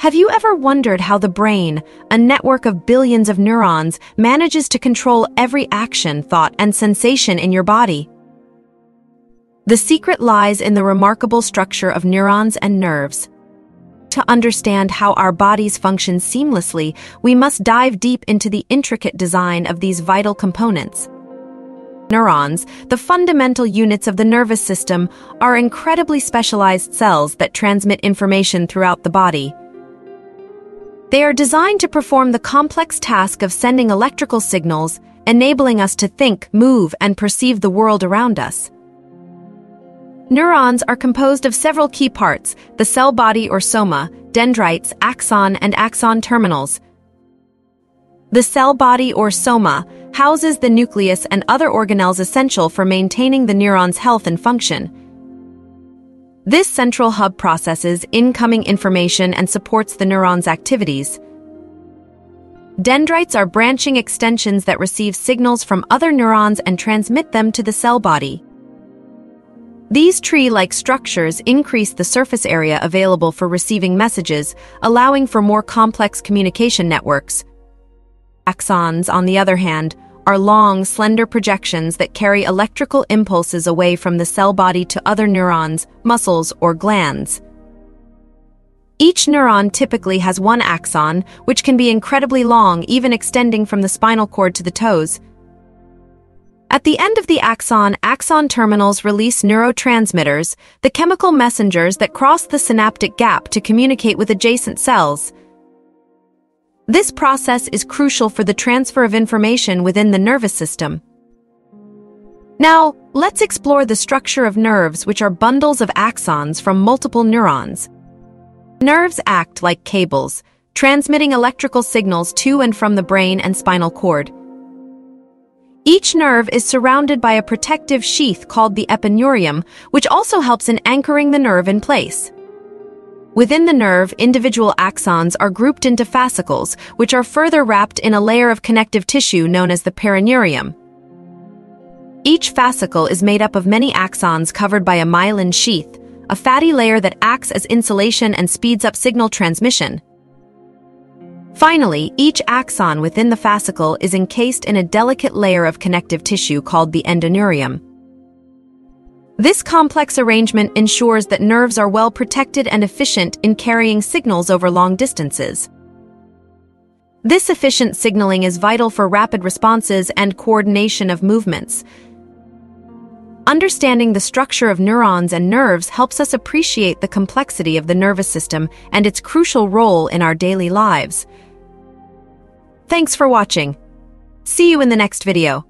Have you ever wondered how the brain, a network of billions of neurons, manages to control every action, thought, and sensation in your body? The secret lies in the remarkable structure of neurons and nerves. To understand how our bodies function seamlessly, we must dive deep into the intricate design of these vital components. Neurons, the fundamental units of the nervous system, are incredibly specialized cells that transmit information throughout the body. They are designed to perform the complex task of sending electrical signals, enabling us to think, move, and perceive the world around us. Neurons are composed of several key parts, the cell body or soma, dendrites, axon, and axon terminals. The cell body or soma houses the nucleus and other organelles essential for maintaining the neuron's health and function. This central hub processes incoming information and supports the neuron's activities. Dendrites are branching extensions that receive signals from other neurons and transmit them to the cell body. These tree-like structures increase the surface area available for receiving messages, allowing for more complex communication networks. Axons, on the other hand, are long, slender projections that carry electrical impulses away from the cell body to other neurons, muscles, or glands. Each neuron typically has one axon, which can be incredibly long, even extending from the spinal cord to the toes. At the end of the axon, axon terminals release neurotransmitters, the chemical messengers that cross the synaptic gap to communicate with adjacent cells. This process is crucial for the transfer of information within the nervous system. Now, let's explore the structure of nerves, which are bundles of axons from multiple neurons. Nerves act like cables, transmitting electrical signals to and from the brain and spinal cord. Each nerve is surrounded by a protective sheath called the epineurium, which also helps in anchoring the nerve in place. Within the nerve, individual axons are grouped into fascicles, which are further wrapped in a layer of connective tissue known as the perineurium. Each fascicle is made up of many axons covered by a myelin sheath, a fatty layer that acts as insulation and speeds up signal transmission. Finally, each axon within the fascicle is encased in a delicate layer of connective tissue called the endoneurium. This complex arrangement ensures that nerves are well protected and efficient in carrying signals over long distances. This efficient signaling is vital for rapid responses and coordination of movements. Understanding the structure of neurons and nerves helps us appreciate the complexity of the nervous system and its crucial role in our daily lives. Thanks for watching. See you in the next video.